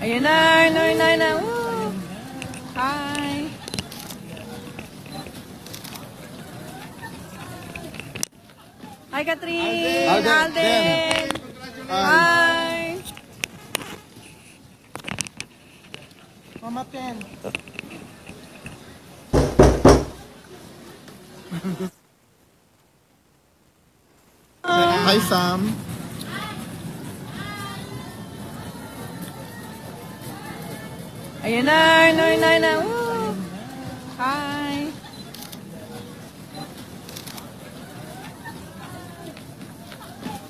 Ayan na, na, na, na. Woo! Hi. Hi, Catherine. Alden. Alden. Hi. Mama Pen. Hi, Sam. Ayan na, na, na, na. Woo! Hi.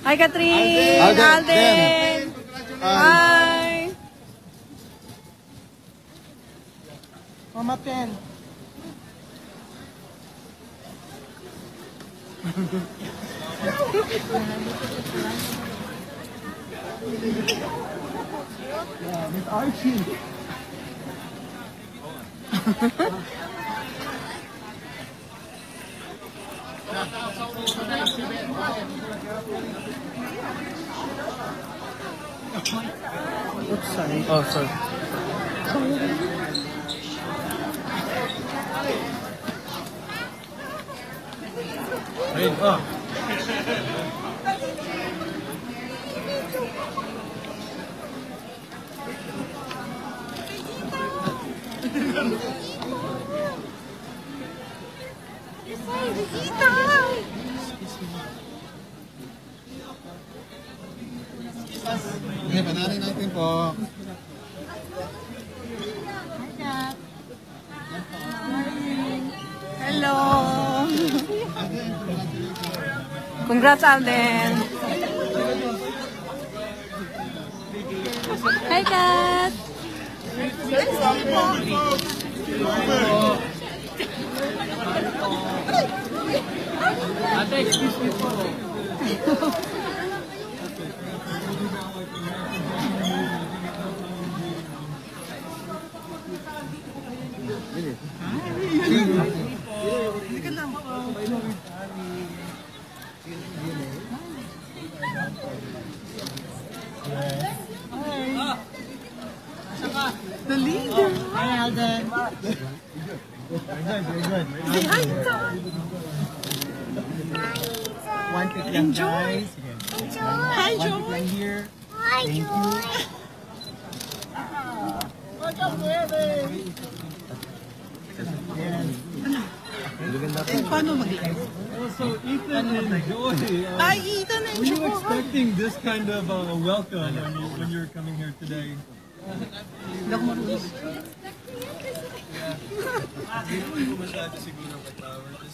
Hi, Catherine. Alden. Alden. Hi. Mama Pen. yeah, Miss Archie. Oops, sorry. Oh, sorry. Ayun, oh. Okay, panalin natin po. Hello. Congrats, Alden. Hi, Kat. I think The leader. Hi, Alden. Say hi, Tom. One pick lang, guys. Sige. Hi, One pick lang here. Thank you. Paano mag-live? Also, Ethan and Joy, uh, Hi, Ethan and were you Joy. expecting this kind of uh, welcome when you, when you're coming here today? Hindi ako marunong. Hindi ko masyado siguro katawa.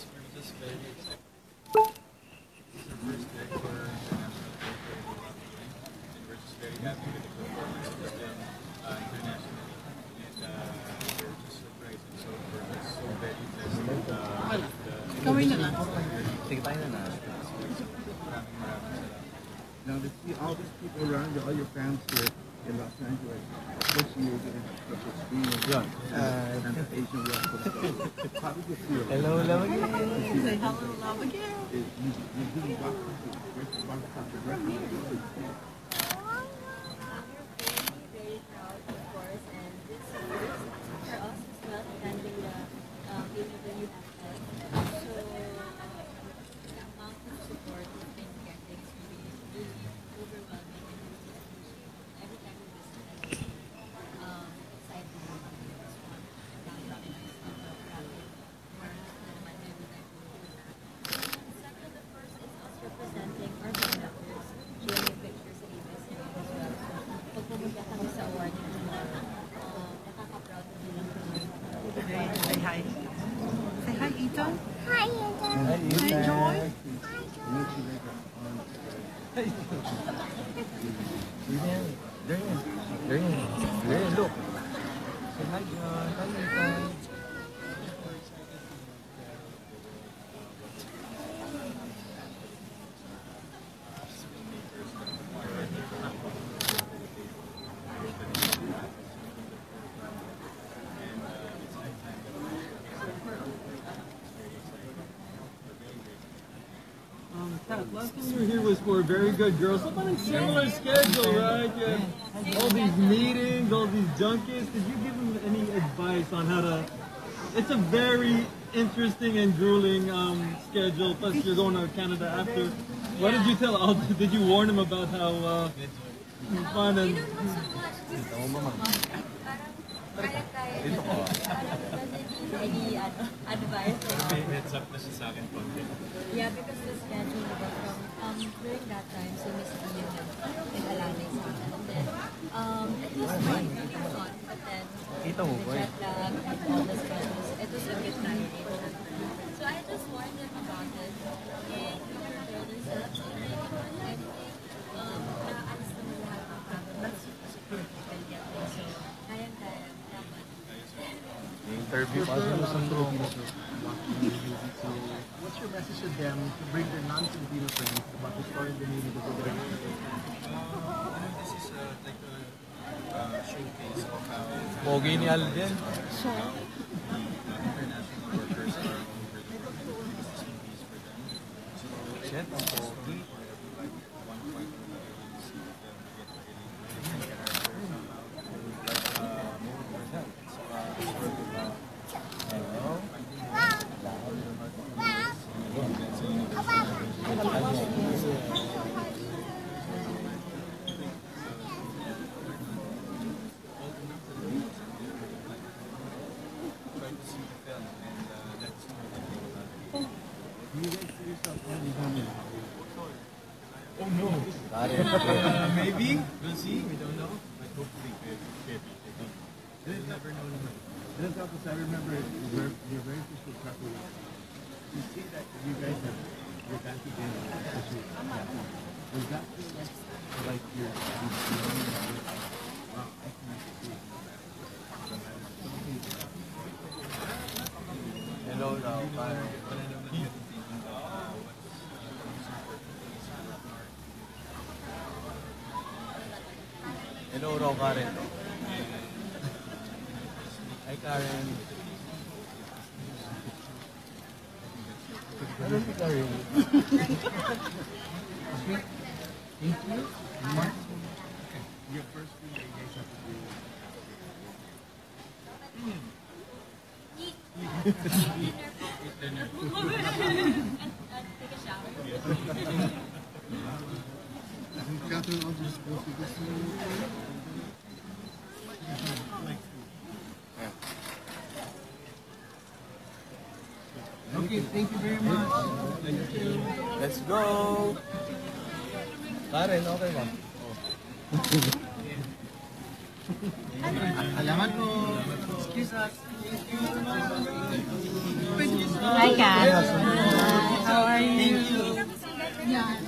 All these people around you, all your fans here in Los Angeles, especially you're getting such screen of Yeah. uh, and Asian welcome. How did you feel? Hello, hello again. Say hello, love again. You, you really rock the rock the record. Ini yang Dia ni Dia ni Dia ni Dia ni Dia ni last time you were here was for a very good girl. Someone in similar schedule, right? You had all these meetings, all these junkets. Did you give him any advice on how to? It's a very interesting and grueling um, schedule. Plus, you're going to Canada after. What did you tell Aldo? Did you warn him about how uh, fun and? We don't know so much. Parang kaya-kaya niya. Doesn't need any advice. Heads up na siya sa akin konti. Yeah, because the schedule diba, from during that time, so Miss Ian yung nag-alalay sa akin. And then, um, it was fun, really fun. But then, Kita mo the jet lag and all the schedules, it was a bit tiring. So I just warned them about it. And we were want anything. Um, naalis naman lahat ng yet. So, kayang-kaya. Dapat. Interview pa sa Luzon. What's your message to them to bring their non-Filipino friends about the story of the Navy that they're going to This is uh, like a uh, showcase of how Pogi ni Alden. international workers are over the world. This is movies for them. So Shit, ang pogi. like one point where you see them get really character somehow. Like uh, movie for them. It's uh, sort of uh, Hello? it's a universal try to see the film and uh, let's know what they think about it. Do you guys see yourself only home in Oh no! Maybe we'll see. We don't know, never know. remember your, very first Proper You see that you guys have you're back again the back. But I was so pleased. Hello daw, Karen. But I know that you're thinking of uh, what's super super hard. Hello raw, Karen. Hi, Karen. Thank you. Mark, your first thing that you guys have to do Take a shower. Kathryn, I'll just go through this one. Okay, thank you very much. Let's go! Karen, okay oh. ba? Alamat mo. Excuse us. Hi, Kat. How are you?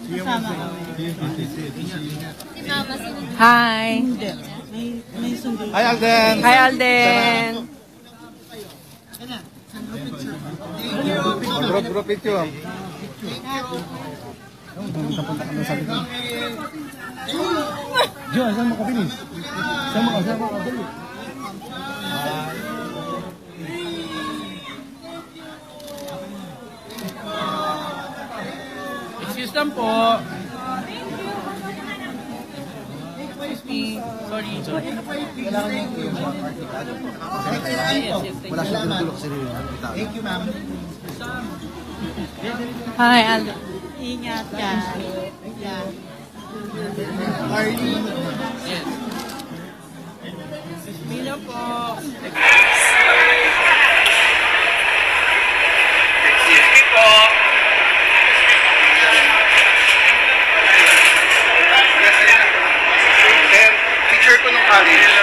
Si Mama, sino Hi. Hi, Alden! Hi, Alden. Group, group picture. Jo, saan mo ka finish? Saan mo ka? Saan mo ka? Excuse lang po. sorry. Kailangan niya yung one article. Kailangan ko. Wala siya tinutulok sa sarili. Thank you, ma'am. Hi, Aldo. Ingat ka. Yeah. Harley. Yes. Milo po. Paris.